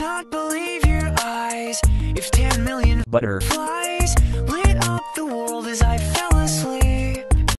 cannot believe your eyes. If 10 million butterflies